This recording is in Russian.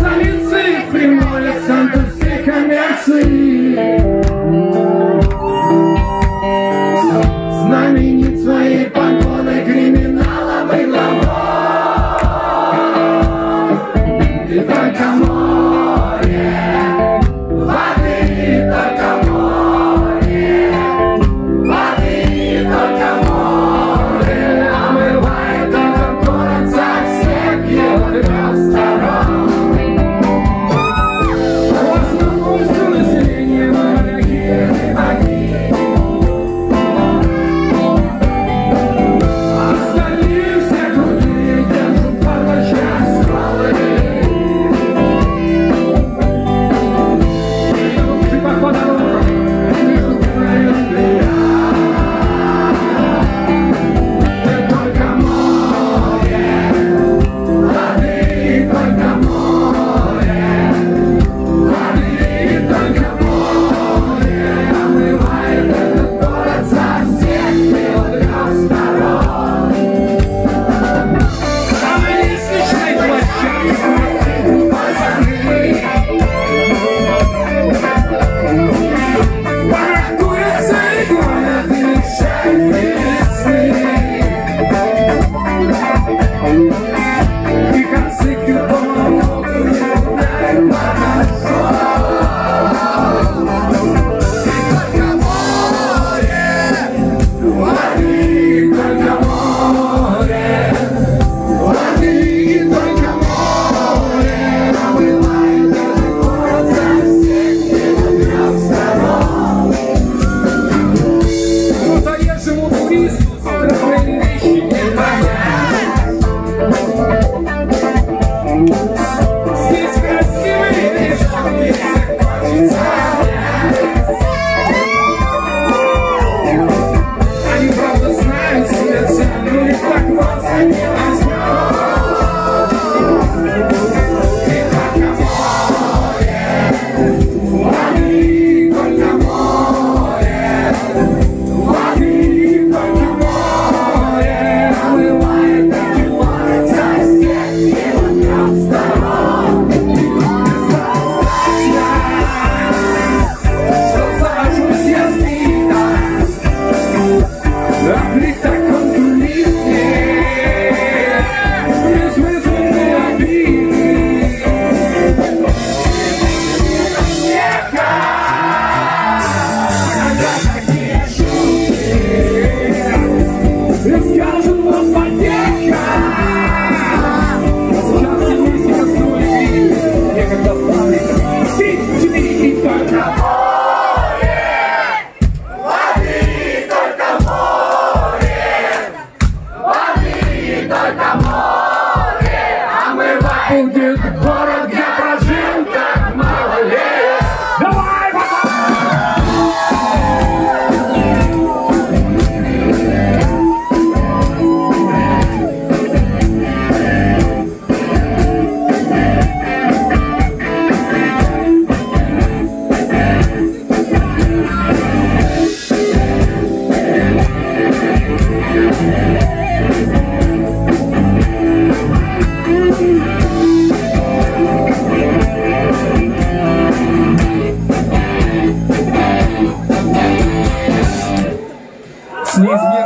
salir sin frijoles, Они правда знают себя, ну не так просто они нас. sneeze.